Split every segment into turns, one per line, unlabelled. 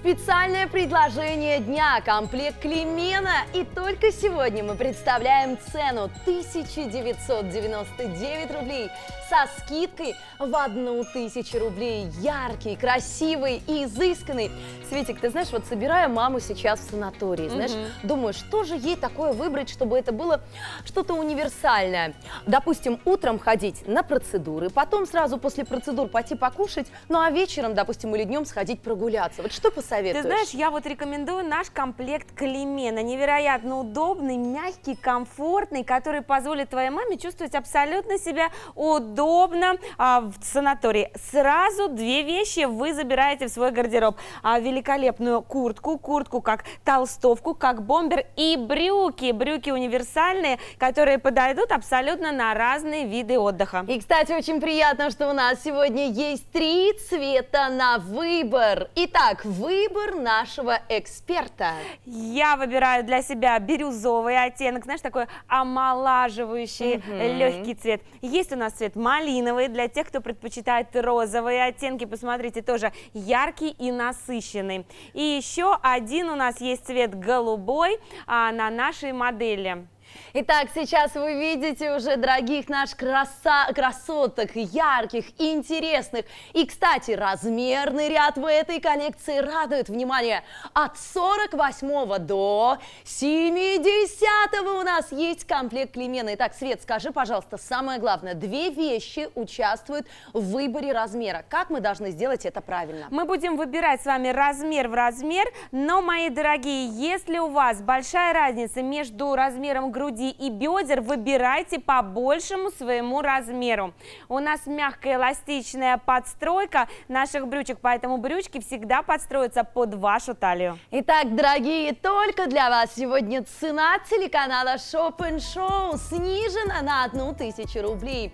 Специальное предложение дня – комплект Климена. И только сегодня мы представляем цену 1999 рублей со скидкой в одну тысячу рублей. Яркий, красивый и изысканный. Светик, ты знаешь, вот собираю маму сейчас в санатории, знаешь, угу. думаю, что же ей такое выбрать, чтобы это было что-то универсальное. Допустим, утром ходить на процедуры, потом сразу после процедур пойти покушать, ну а вечером, допустим, или днем сходить прогуляться. Вот что посоветуешь?
Посоветуешь? Ты знаешь, я вот рекомендую наш комплект Климена. Невероятно удобный, мягкий, комфортный, который позволит твоей маме чувствовать абсолютно себя удобно а, в санатории. Сразу две вещи вы забираете в свой гардероб. А, великолепную куртку, куртку как толстовку, как бомбер и брюки. Брюки универсальные, которые подойдут абсолютно на разные виды отдыха.
И, кстати, очень приятно, что у нас сегодня есть три цвета на выбор. Итак, вы выбор нашего эксперта.
Я выбираю для себя бирюзовый оттенок, знаешь, такой омолаживающий угу. легкий цвет. Есть у нас цвет малиновый для тех, кто предпочитает розовые оттенки. Посмотрите, тоже яркий и насыщенный. И еще один у нас есть цвет голубой а, на нашей модели.
Итак, сейчас вы видите уже дорогих наших краса красоток, ярких, интересных. И, кстати, размерный ряд в этой коллекции радует. Внимание, от 48 до 70 у нас есть комплект Климена. Итак, Свет, скажи, пожалуйста, самое главное, две вещи участвуют в выборе размера. Как мы должны сделать это правильно?
Мы будем выбирать с вами размер в размер, но, мои дорогие, если у вас большая разница между размером груди груди и бедер выбирайте по большему своему размеру. У нас мягкая эластичная подстройка наших брючек, поэтому брючки всегда подстроятся под вашу талию.
Итак, дорогие, только для вас сегодня цена телеканала Shop Show снижена на одну тысячу рублей.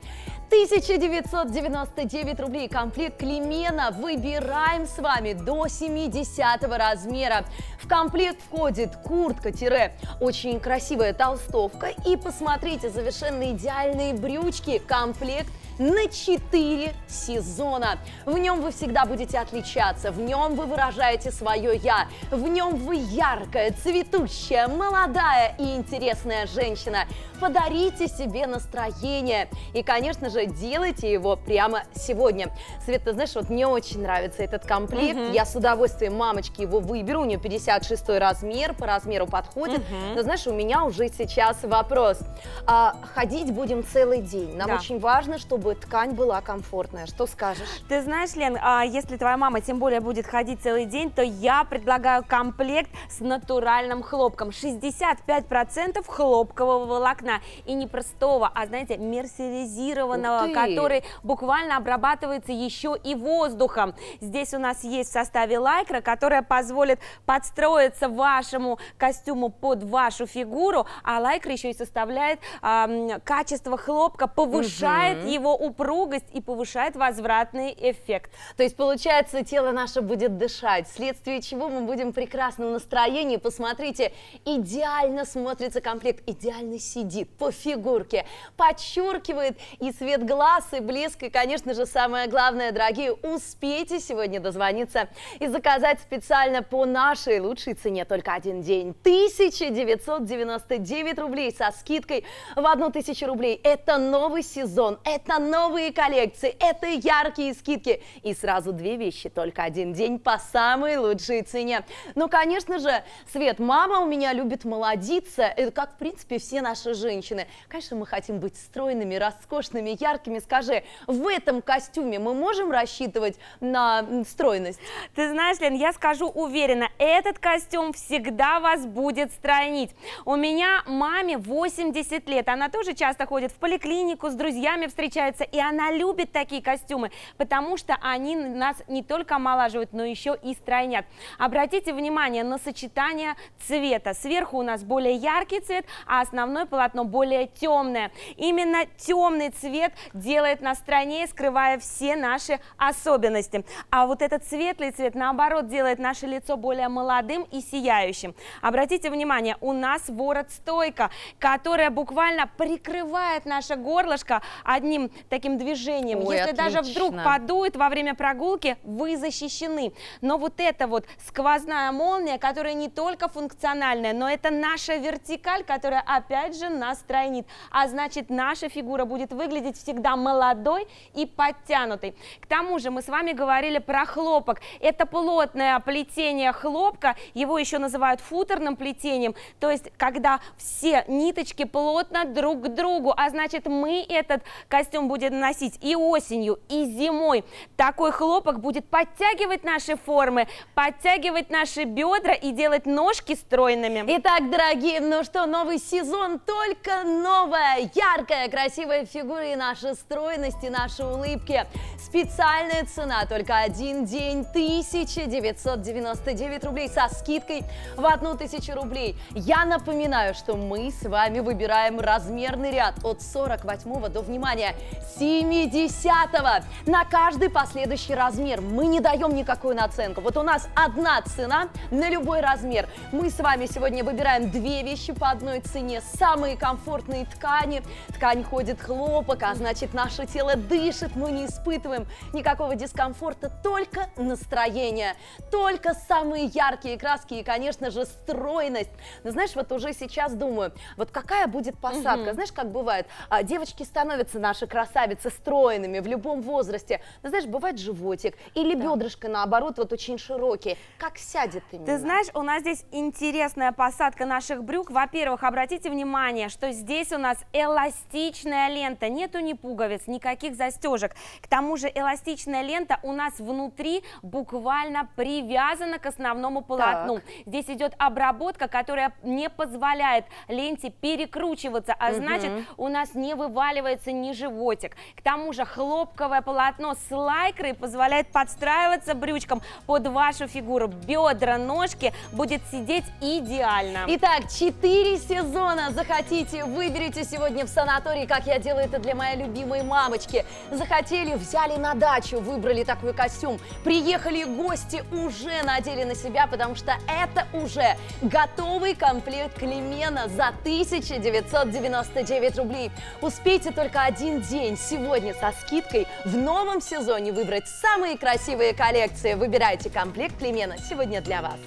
1999 рублей комплект Климена выбираем с вами до 70 размера. В комплект входит куртка-очень красивая толстовка и посмотрите, совершенно идеальные брючки. Комплект на 4 сезона. В нем вы всегда будете отличаться, в нем вы выражаете свое «я», в нем вы яркая, цветущая, молодая и интересная женщина. Подарите себе настроение и, конечно же, делайте его прямо сегодня. Свет, ты знаешь, вот мне очень нравится этот комплект, угу. я с удовольствием мамочки его выберу, у нее 56 размер, по размеру подходит. Угу. Но знаешь, у меня уже сейчас вопрос. А, ходить будем целый день, нам да. очень важно, чтобы чтобы ткань была комфортная. Что скажешь?
Ты знаешь, Лен, а если твоя мама тем более будет ходить целый день, то я предлагаю комплект с натуральным хлопком. 65% хлопкового волокна. И не простого, а, знаете, мерсеризированного, который буквально обрабатывается еще и воздухом. Здесь у нас есть в составе лайкра, которая позволит подстроиться вашему костюму под вашу фигуру, а лайкра еще и составляет э, качество хлопка, повышает угу. его упругость и повышает возвратный эффект.
То есть, получается, тело наше будет дышать, вследствие чего мы будем в прекрасном настроении. Посмотрите, идеально смотрится комплект, идеально сидит по фигурке, подчеркивает и цвет глаз, и блеск, и, конечно же, самое главное, дорогие, успейте сегодня дозвониться и заказать специально по нашей лучшей цене только один день. 1999 рублей со скидкой в 1000 рублей. Это новый сезон, это новые коллекции, это яркие скидки. И сразу две вещи, только один день по самой лучшей цене. Ну, конечно же, Свет, мама у меня любит молодиться, это как, в принципе, все наши женщины. Конечно, мы хотим быть стройными, роскошными, яркими. Скажи, в этом костюме мы можем рассчитывать на стройность?
Ты знаешь, Лен, я скажу уверенно, этот костюм всегда вас будет стройнить. У меня маме 80 лет, она тоже часто ходит в поликлинику, с друзьями встречается, нравится, и она любит такие костюмы, потому что они нас не только омолаживают, но еще и стройнят. Обратите внимание на сочетание цвета. Сверху у нас более яркий цвет, а основное полотно более темное. Именно темный цвет делает нас стройнее, скрывая все наши особенности. А вот этот светлый цвет, наоборот, делает наше лицо более молодым и сияющим. Обратите внимание, у нас ворот-стойка, которая буквально прикрывает наше горлышко одним таким движением.
Ой,
Если
отлично.
даже вдруг подует во время прогулки, вы защищены. Но вот эта вот сквозная молния, которая не только функциональная, но это наша вертикаль, которая опять же нас стройнит. А значит, наша фигура будет выглядеть всегда молодой и подтянутой. К тому же мы с вами говорили про хлопок. Это плотное плетение хлопка, его еще называют футерным плетением, то есть когда все ниточки плотно друг к другу, а значит мы этот костюм будем носить и осенью, и зимой. Такой хлопок будет подтягивать наши формы, подтягивать наши бедра и делать ножки стройными.
Итак, дорогие, ну что, новый сезон, только новая, яркая, красивая фигура и наши стройности, наши улыбки. Специальная цена, только один день, 1999 рублей со скидкой в одну тысячу рублей. Я напоминаю, что мы с вами выбираем размерный ряд от 48 до, внимания, 70 -го. на каждый последующий размер. Мы не даем никакую наценку. Вот у нас одна цена на любой размер. Мы с вами сегодня выбираем две вещи по одной цене. Самые комфортные ткани. Ткань ходит хлопок, а значит наше тело дышит. Мы не испытываем никакого дискомфорта, только настроение. Только самые яркие краски и, конечно же, стройность. Но знаешь, вот уже сейчас думаю, вот какая будет посадка? Знаешь, как бывает? А, девочки становятся наши красавицы стройными в любом возрасте. Но знаешь, бывает животик или бедрышко, наоборот, вот очень широкие. Как сядет именно?
Ты знаешь, у нас здесь интересная посадка наших брюк. Во-первых, обратите внимание, что здесь у нас эластичная лента. Нету ни пуговиц, никаких застежек. К тому же эластичная лента у нас внутри буквально привязана к основному полотну. Здесь идет обработка, которая не позволяет ленте перекручиваться, а значит у нас не вываливается ни животик. К тому же хлопковое полотно с лайкрой позволяет подстраиваться брючкам под вашу фигуру. Бедра, ножки будет сидеть идеально.
Итак, 4 сезона захотите, выберите сегодня в санатории, как я делаю это для моей любимой мамочки. Захотели, взяли на дачу, выбрали такой костюм. Приехали гости, уже надели на себя, потому что это уже готовый комплект Клемена за 1999 рублей. Успейте только один день сегодня со скидкой в новом сезоне выбрать самые красивые коллекции. Выбирайте комплект Клемена сегодня для вас.